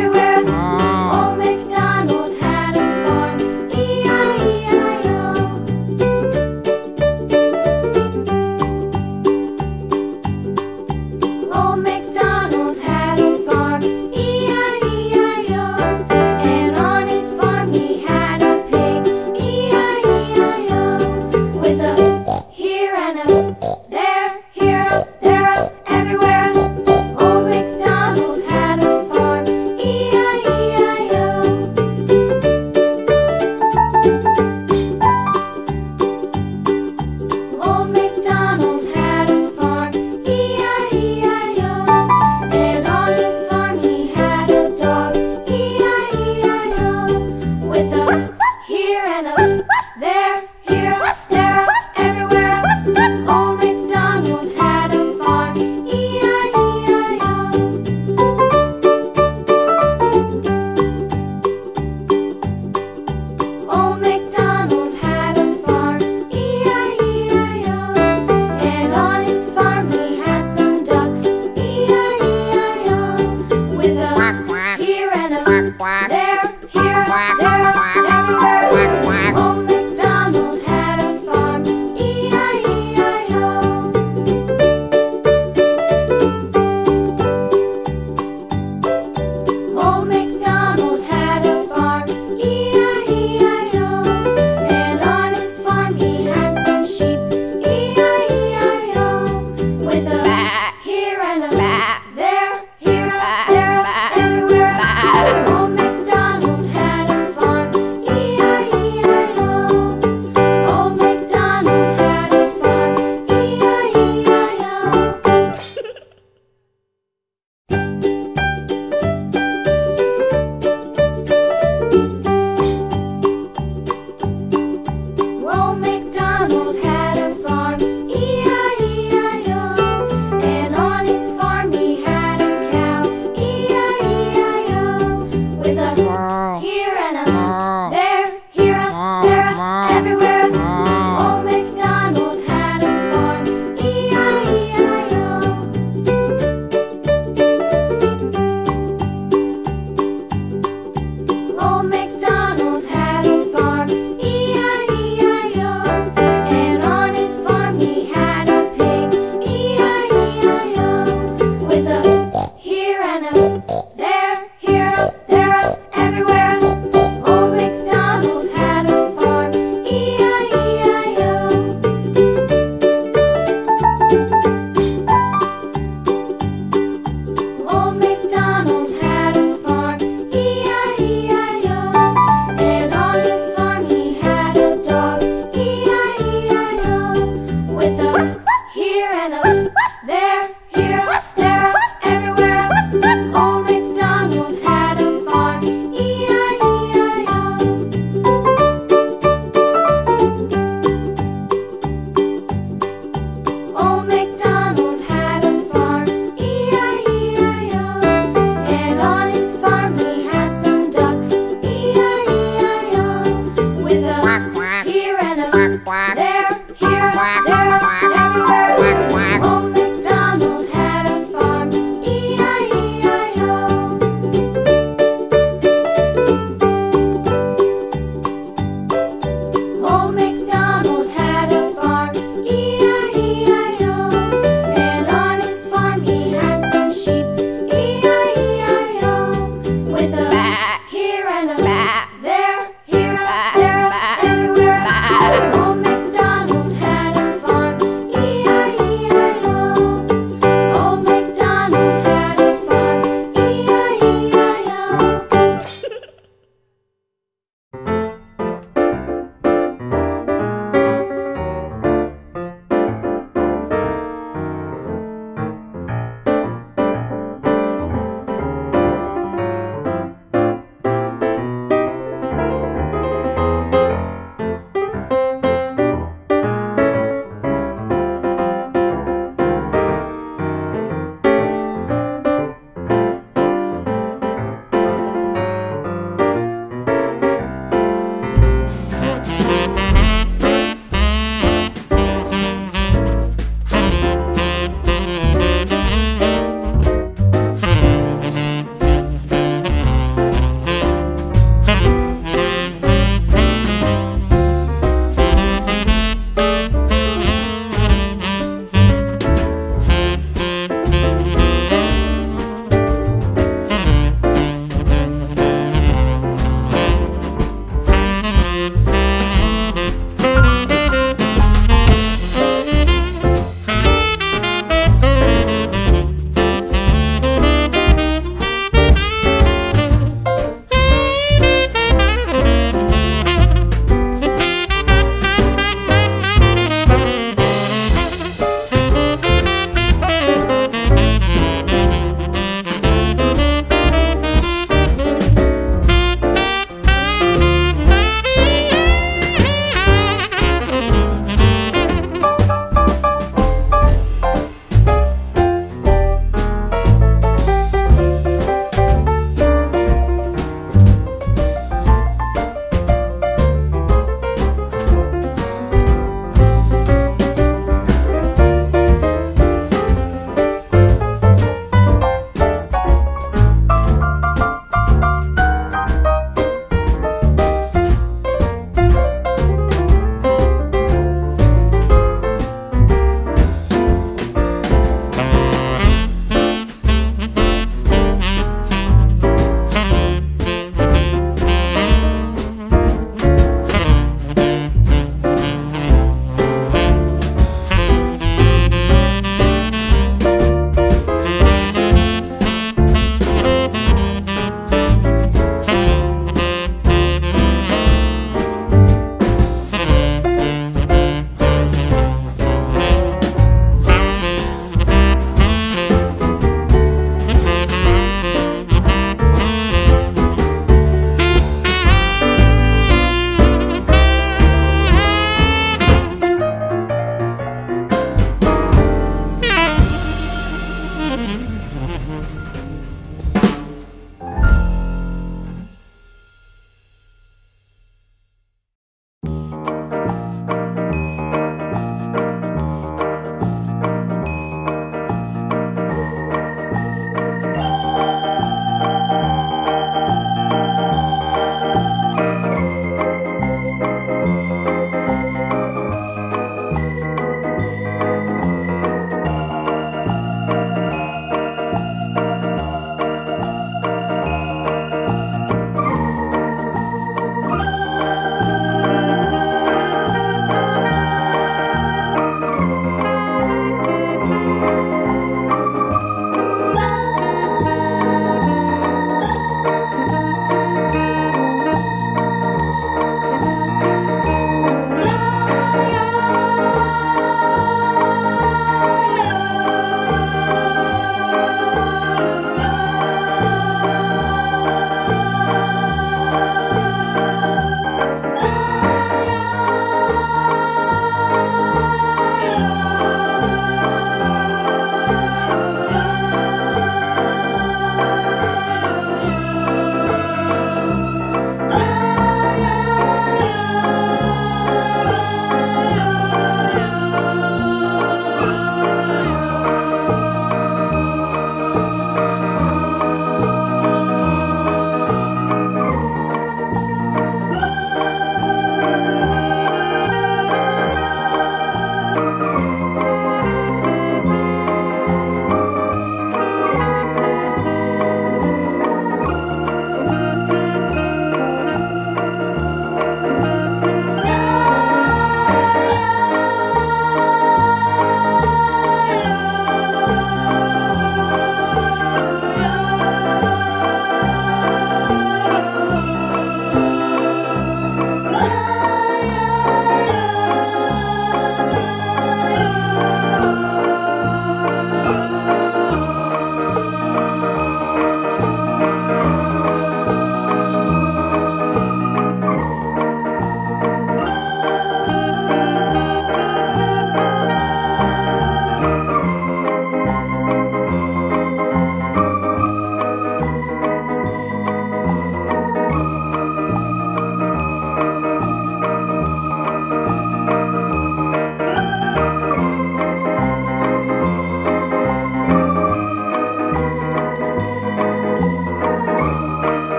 everywhere.